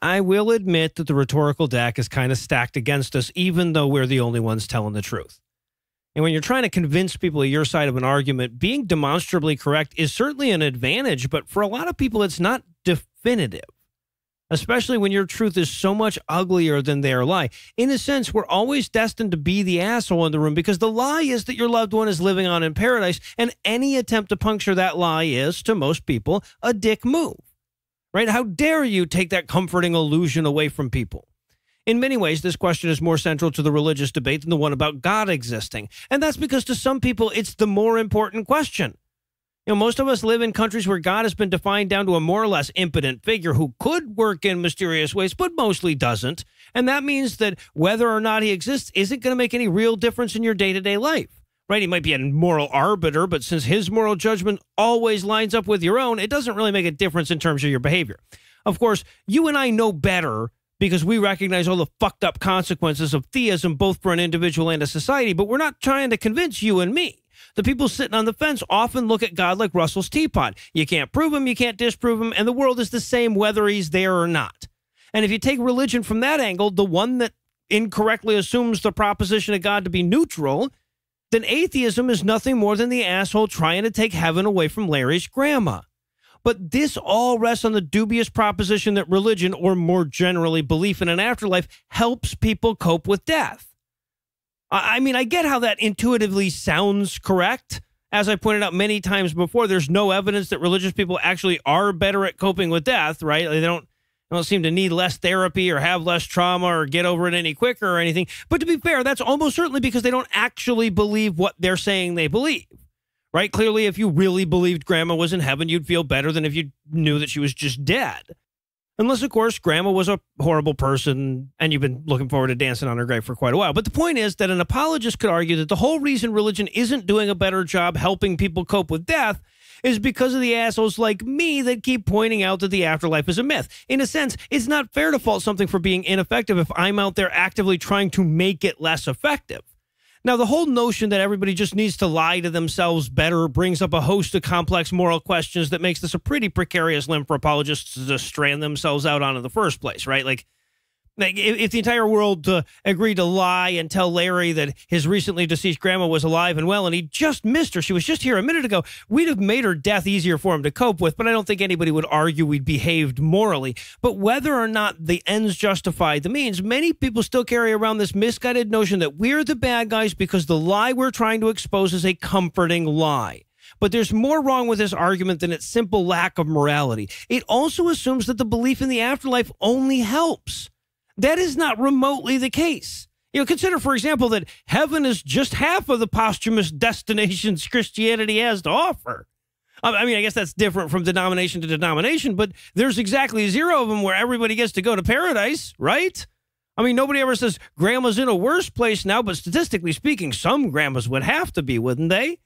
I will admit that the rhetorical deck is kind of stacked against us, even though we're the only ones telling the truth. And when you're trying to convince people of your side of an argument, being demonstrably correct is certainly an advantage, but for a lot of people, it's not definitive, especially when your truth is so much uglier than their lie. In a sense, we're always destined to be the asshole in the room because the lie is that your loved one is living on in paradise, and any attempt to puncture that lie is, to most people, a dick move right? How dare you take that comforting illusion away from people? In many ways, this question is more central to the religious debate than the one about God existing. And that's because to some people, it's the more important question. You know, most of us live in countries where God has been defined down to a more or less impotent figure who could work in mysterious ways, but mostly doesn't. And that means that whether or not he exists isn't going to make any real difference in your day to day life right? He might be a moral arbiter, but since his moral judgment always lines up with your own, it doesn't really make a difference in terms of your behavior. Of course, you and I know better because we recognize all the fucked up consequences of theism, both for an individual and a society, but we're not trying to convince you and me. The people sitting on the fence often look at God like Russell's teapot. You can't prove him, you can't disprove him, and the world is the same whether he's there or not. And if you take religion from that angle, the one that incorrectly assumes the proposition of God to be neutral, then atheism is nothing more than the asshole trying to take heaven away from Larry's grandma. But this all rests on the dubious proposition that religion, or more generally, belief in an afterlife, helps people cope with death. I mean, I get how that intuitively sounds correct. As I pointed out many times before, there's no evidence that religious people actually are better at coping with death, right? They don't don't seem to need less therapy or have less trauma or get over it any quicker or anything. But to be fair, that's almost certainly because they don't actually believe what they're saying they believe. Right? Clearly, if you really believed grandma was in heaven, you'd feel better than if you knew that she was just dead. Unless, of course, grandma was a horrible person and you've been looking forward to dancing on her grave for quite a while. But the point is that an apologist could argue that the whole reason religion isn't doing a better job helping people cope with death is because of the assholes like me that keep pointing out that the afterlife is a myth. In a sense, it's not fair to fault something for being ineffective if I'm out there actively trying to make it less effective. Now, the whole notion that everybody just needs to lie to themselves better brings up a host of complex moral questions that makes this a pretty precarious limb for apologists to strand themselves out on in the first place, right? Like, like if the entire world uh, agreed to lie and tell Larry that his recently deceased grandma was alive and well and he just missed her, she was just here a minute ago, we'd have made her death easier for him to cope with. But I don't think anybody would argue we'd behaved morally. But whether or not the ends justify the means, many people still carry around this misguided notion that we're the bad guys because the lie we're trying to expose is a comforting lie. But there's more wrong with this argument than its simple lack of morality. It also assumes that the belief in the afterlife only helps. That is not remotely the case. You know, consider, for example, that heaven is just half of the posthumous destinations Christianity has to offer. I mean, I guess that's different from denomination to denomination, but there's exactly zero of them where everybody gets to go to paradise, right? I mean, nobody ever says grandma's in a worse place now, but statistically speaking, some grandmas would have to be, wouldn't they?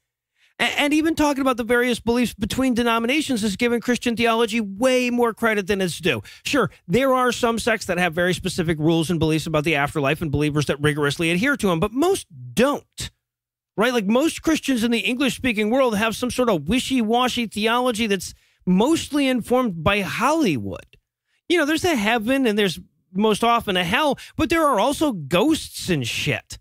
And even talking about the various beliefs between denominations has given Christian theology way more credit than it's due. Sure, there are some sects that have very specific rules and beliefs about the afterlife and believers that rigorously adhere to them, but most don't. Right? Like most Christians in the English speaking world have some sort of wishy washy theology that's mostly informed by Hollywood. You know, there's a heaven and there's most often a hell, but there are also ghosts and shit.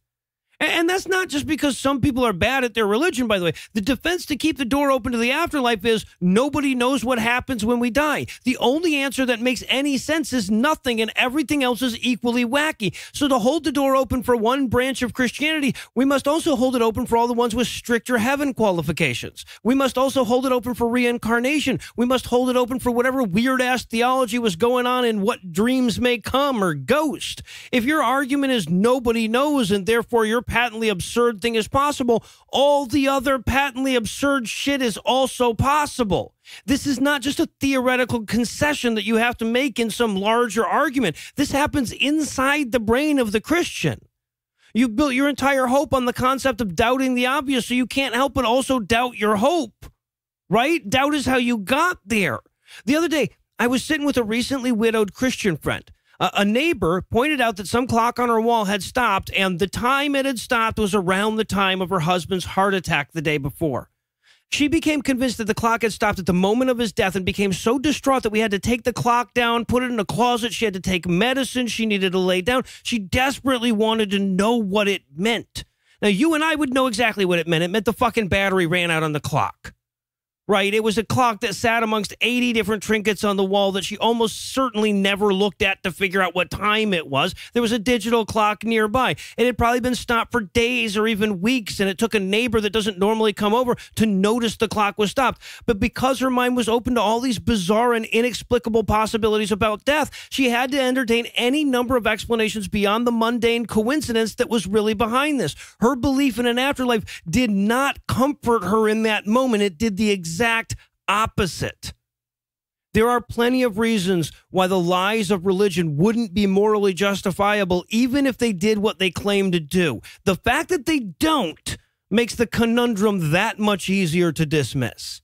And that's not just because some people are bad at their religion, by the way. The defense to keep the door open to the afterlife is nobody knows what happens when we die. The only answer that makes any sense is nothing, and everything else is equally wacky. So, to hold the door open for one branch of Christianity, we must also hold it open for all the ones with stricter heaven qualifications. We must also hold it open for reincarnation. We must hold it open for whatever weird ass theology was going on in what dreams may come or ghost. If your argument is nobody knows and therefore you're patently absurd thing is possible, all the other patently absurd shit is also possible. This is not just a theoretical concession that you have to make in some larger argument. This happens inside the brain of the Christian. You built your entire hope on the concept of doubting the obvious, so you can't help but also doubt your hope, right? Doubt is how you got there. The other day, I was sitting with a recently widowed Christian friend a neighbor pointed out that some clock on her wall had stopped, and the time it had stopped was around the time of her husband's heart attack the day before. She became convinced that the clock had stopped at the moment of his death and became so distraught that we had to take the clock down, put it in a closet. She had to take medicine. She needed to lay down. She desperately wanted to know what it meant. Now, you and I would know exactly what it meant. It meant the fucking battery ran out on the clock right? It was a clock that sat amongst 80 different trinkets on the wall that she almost certainly never looked at to figure out what time it was. There was a digital clock nearby. It had probably been stopped for days or even weeks, and it took a neighbor that doesn't normally come over to notice the clock was stopped. But because her mind was open to all these bizarre and inexplicable possibilities about death, she had to entertain any number of explanations beyond the mundane coincidence that was really behind this. Her belief in an afterlife did not comfort her in that moment. It did the exact exact opposite. There are plenty of reasons why the lies of religion wouldn't be morally justifiable, even if they did what they claim to do. The fact that they don't makes the conundrum that much easier to dismiss.